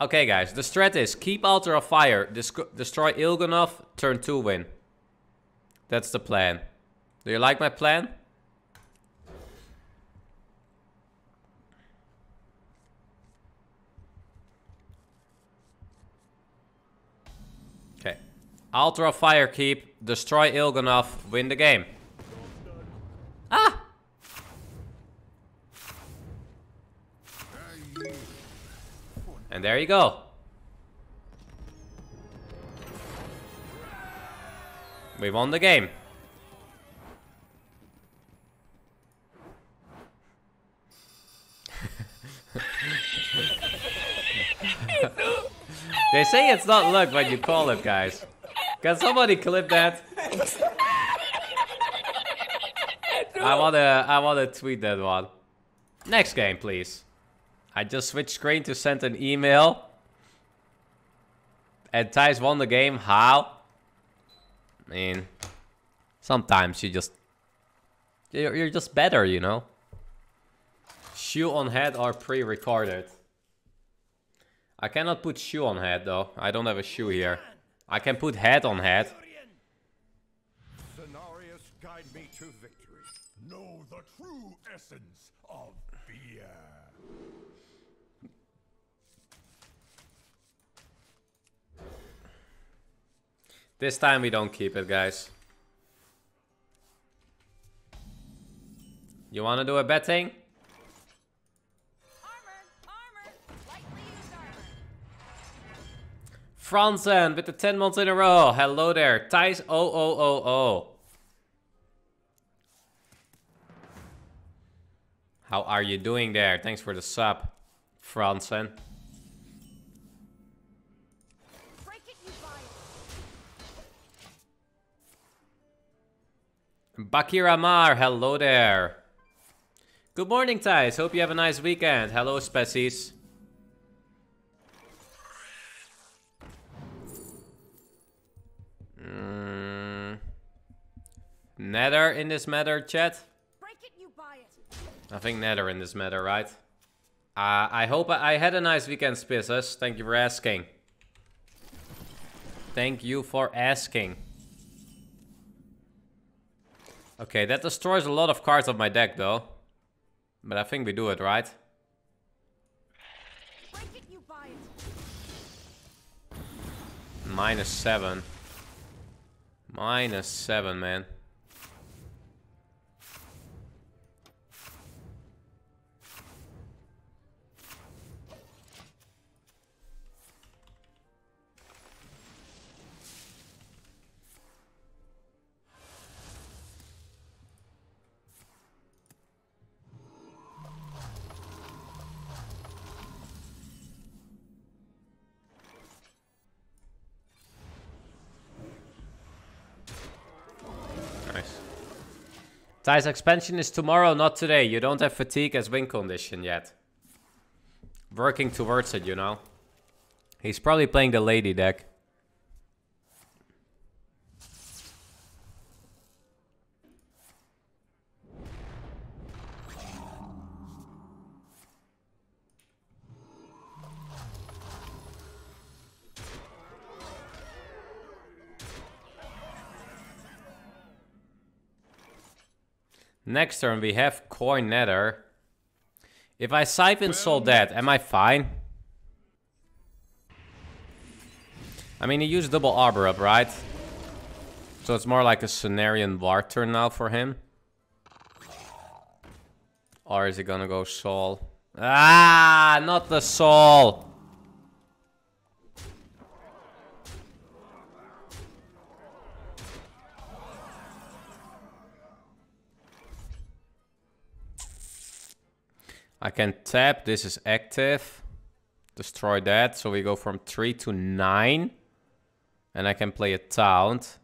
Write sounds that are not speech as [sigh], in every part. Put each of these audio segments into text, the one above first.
Okay, guys, the strat is keep Altar of Fire, destroy Il'gynoth, turn 2 win. That's the plan. Do you like my plan? Okay. Altar of Fire keep, destroy Il'gynoth, win the game. And there you go. We won the game. [laughs] they say it's not luck when you call it, guys. Can somebody clip that? I wanna, I wanna tweet that one. Next game, please. I just switched screen to send an email. And Thijs won the game. How? I mean, sometimes you just... You're, you're just better, you know? Shoe on head are pre-recorded. I cannot put shoe on head, though. I don't have a shoe here. I can put head on head. Cenarius, guide me to victory. Know the true essence of fear. This time we don't keep it, guys. You wanna do a betting? Franzen with the 10 months in a row. Hello there. Thijs 0000. How are you doing there? Thanks for the sub, Franzen. Bakir Amar, hello there. Good morning, Thijs. Hope you have a nice weekend. Hello, species. Mm. Nether in this matter, chat? I think Nether in this matter, right? Uh, I hope I, I had a nice weekend, Spizzes. Thank you for asking. Thank you for asking. Okay, that destroys a lot of cards of my deck, though. But I think we do it, right? Minus seven. Minus seven, man. Thijs expansion is tomorrow, not today. You don't have fatigue as win condition yet. Working towards it, you know. He's probably playing the lady deck. Next turn we have Coin Nether. If I Siphon Soul that, am I fine? I mean, he used double Arbor up, right? So it's more like a Cenarion Ward turn now for him. Or is he gonna go Soul? Ah, not the Soul! I can tap, this is active. Destroy that, so we go from 3 to 9. And I can play a taunt.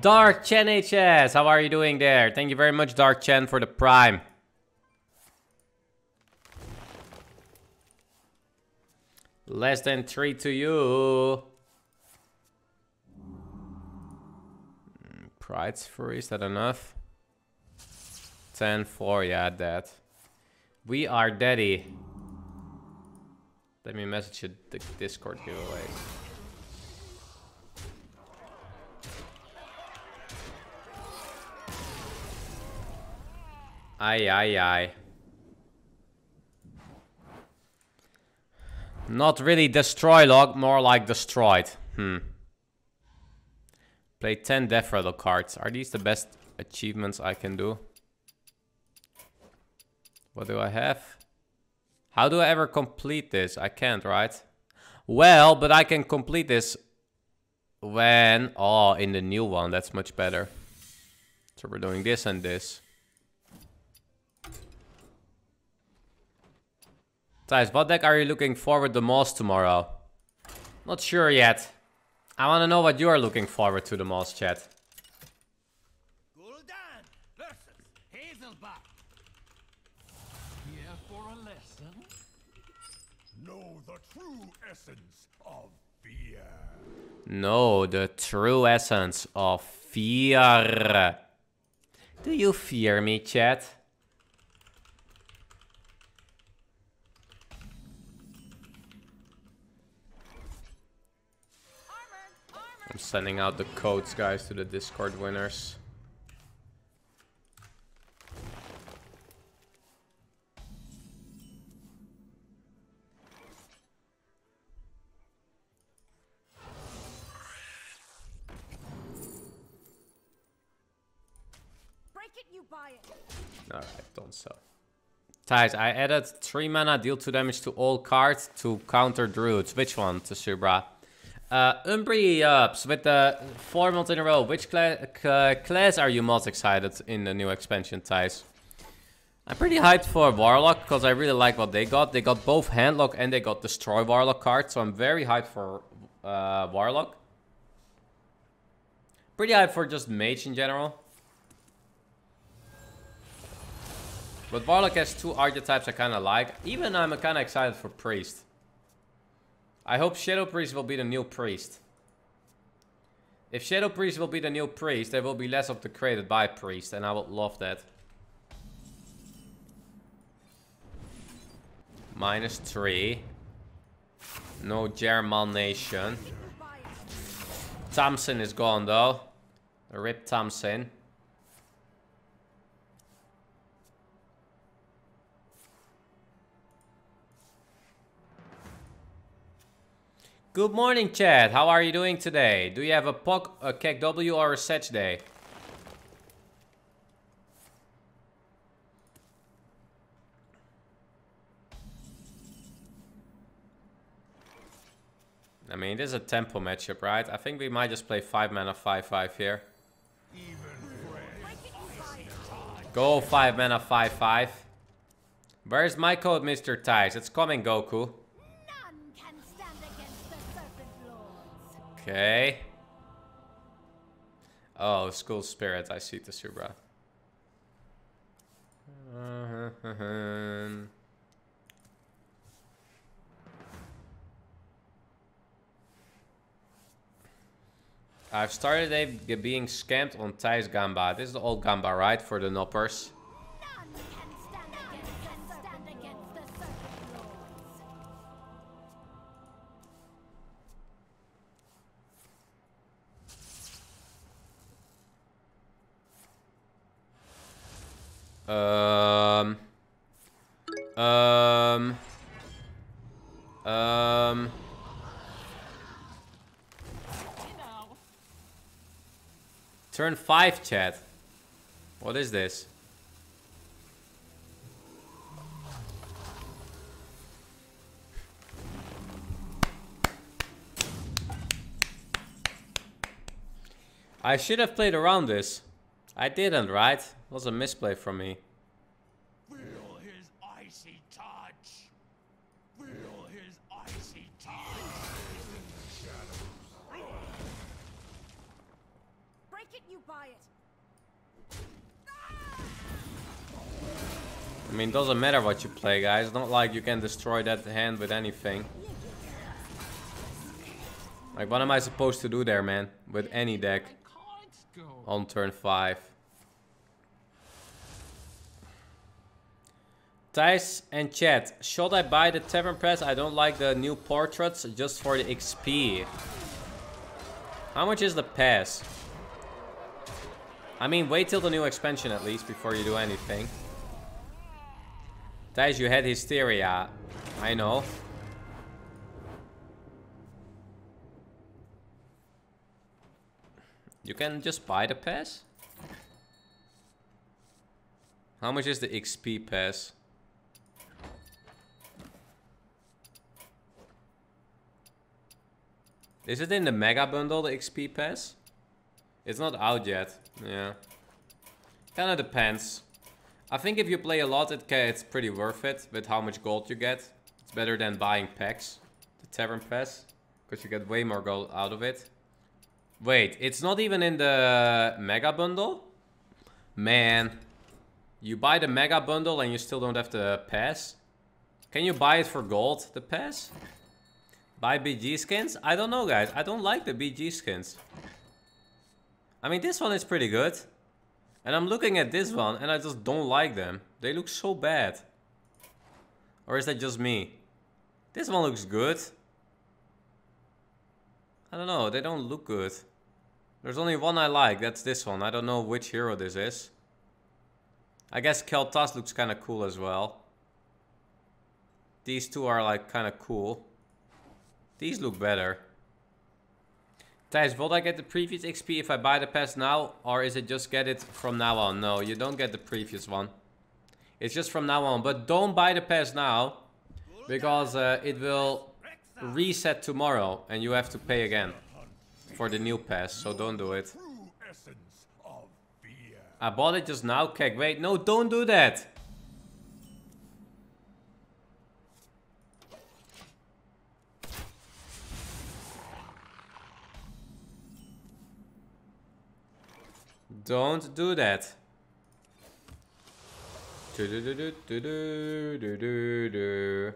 Dark Chen HS, how are you doing there? Thank you very much, Dark Chen, for the prime. Less than three to you. Mm, Pride's free, is that enough? 10 4, yeah, that. We are daddy. Let me message you the Discord giveaway. Aye, aye, aye. Not really destroy log, more like destroyed. Hmm. Play 10 death rattle cards. Are these the best achievements I can do? What do I have? How do I ever complete this? I can't, right? Well, but I can complete this when... Oh, in the new one. That's much better. So we're doing this and this. Guys, what deck are you looking forward the most tomorrow? Not sure yet. I want to know what you are looking forward to the most, chat. Gul'dan versus Hazelbach. Here for a lesson? Know the true essence of fear. No, the true essence of fear. Do you fear me, chat? I'm sending out the codes, guys, to the Discord winners. Break it, you buy it. Alright. Guys, I added 3 mana, deal 2 damage to all cards to counter druids. Which one, Tsubra? Uh, Umbri ups with the 4 months in a row. Which cla c- class are you most excited in the new expansion, Thijs? I'm pretty hyped for Warlock because I really like what they got. They got both Handlock and they got Destroy Warlock cards, so I'm very hyped for uh, Warlock. Pretty hyped for just Mage in general. But Warlock has two archetypes I kind of like. Even I'm kind of excited for Priest. I hope Shadow Priest will be the new Priest. If Shadow Priest will be the new Priest, there will be less of the created by Priest, and I would love that. Minus 3. No Germination. Thompson is gone though. Rip Thompson. Good morning, Chad. How are you doing today? Do you have a POC, a KEK W, or a Sedge day? I mean, this is a tempo matchup, right? I think we might just play 5 mana 5-5 here. Break it, you buy it. Go 5 mana 5-5. Where's my code, Mr. Thijs? It's coming, Goku. Okay. Oh, School spirits. I see Tsubra. Uh-huh. I've started a, being scammed on Thijs' Gamba. This is the old Gamba, right? For the Noppers. Um. Um. Um. Turn 5, chat. What is this? I should have played around this. I didn't, right? It was a misplay from me. Feel his icy touch. Feel his icy touch. Break it, you buy it. I mean, doesn't matter what you play, guys. Not like you can destroy that hand with anything. Like, what am I supposed to do there, man? With any deck My cards go. on turn 5. Thijs and chat, should I buy the Tavern Pass? I don't like the new portraits, just for the XP. How much is the pass? I mean, wait till the new expansion at least before you do anything. Thijs, you had hysteria. I know. You can just buy the pass? How much is the XP pass? Is it in the mega bundle, the XP pass? It's not out yet. Yeah. Kinda depends. I think if you play a lot, it ca it's pretty worth it with how much gold you get. It's better than buying packs, the Tavern Pass, because you get way more gold out of it. Wait, it's not even in the Mega Bundle? Man. You buy the Mega Bundle and you still don't have the pass? Can you buy it for gold, the pass? Buy BG skins? I don't know, guys. I don't like the BG skins. I mean, this one is pretty good. And I'm looking at this one and I just don't like them. They look so bad. Or is that just me? This one looks good. I don't know, they don't look good. There's only one I like, that's this one. I don't know which hero this is. I guess Kael'thas looks kind of cool as well. These two are like kind of cool. These look better. Thijs, will I get the previous XP if I buy the pass now? Or is it just get it from now on? No, you don't get the previous one. It's just from now on. But don't buy the pass now. Because uh, it will reset tomorrow. And you have to pay again. For the new pass. So don't do it. I bought it just now. Kek, wait. No, don't do that. Don't do that. Do do do do do do do do do.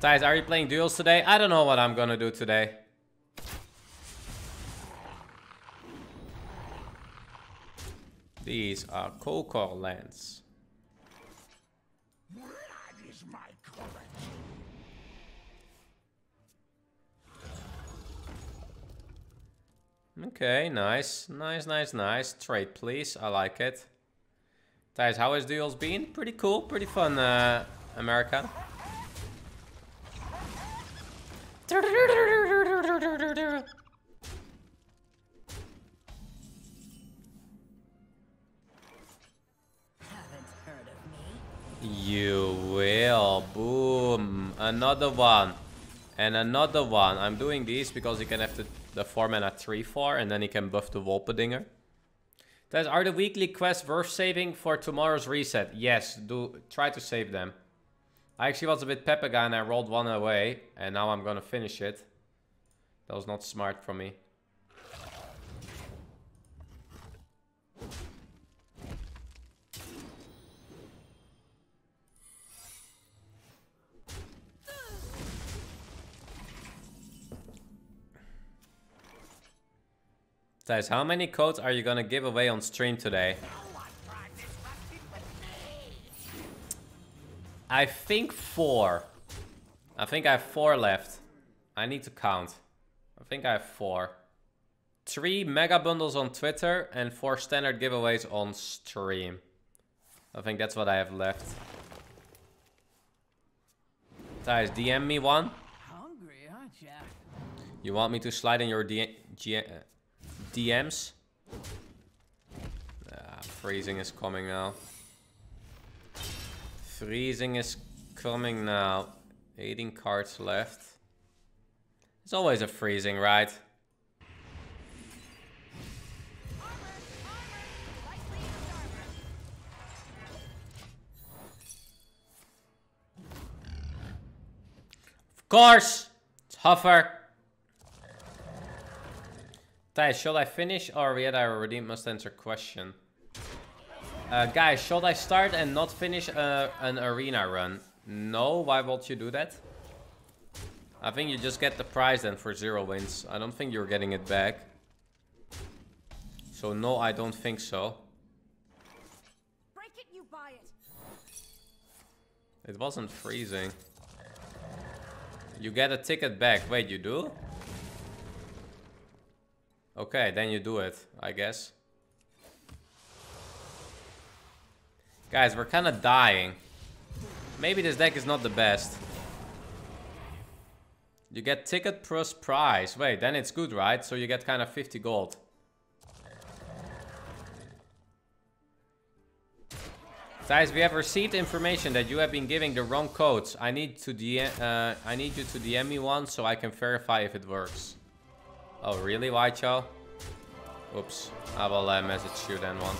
Guys, are you playing duels today? I don't know what I'm gonna do today. These are Kokor lands. Okay, nice. Nice, nice, nice. Trade, please. I like it. Guys, how has duels been? Pretty cool, pretty fun, uh, America. Haven't heard of me. You will. Boom. Another one. And another one. I'm doing these because you can have the, the 4 mana 3 4 and then he can buff the Wolpertinger. Guys, are the weekly quests worth saving for tomorrow's reset? Yes, do try to save them. I actually was a bit Pepega and I rolled one away. And now I'm gonna finish it. That was not smart from me. Guys, how many codes are you gonna give away on stream today? I think four. I think I have four left. I need to count. I think I have four. Three mega bundles on Twitter and four standard giveaways on stream. I think that's what I have left. Guys, DM me one. Hungry, aren't ya? You want me to slide in your D G uh, DMs? Ah, freezing is coming now. Freezing is coming now. 18 cards left. It's always a freezing, right? Of course! It's Huffer. Thijs, should I finish or yet I already must answer question? Uh, guys, should I start and not finish uh, an arena run? No, why would you do that? I think you just get the prize then for zero wins. I don't think you're getting it back. So no, I don't think so. Break it, you buy it. It wasn't freezing. You get a ticket back. Wait, you do? Okay, then you do it, I guess. Guys, we're kind of dying. Maybe this deck is not the best. You get ticket plus prize. Wait, then it's good, right? So you get kind of 50 gold. Guys, we have received information that you have been giving the wrong codes. I need to DM, uh, I need you to DM me one so I can verify if it works. Oh, really, White Chow? Oops. I will uh, message you then one.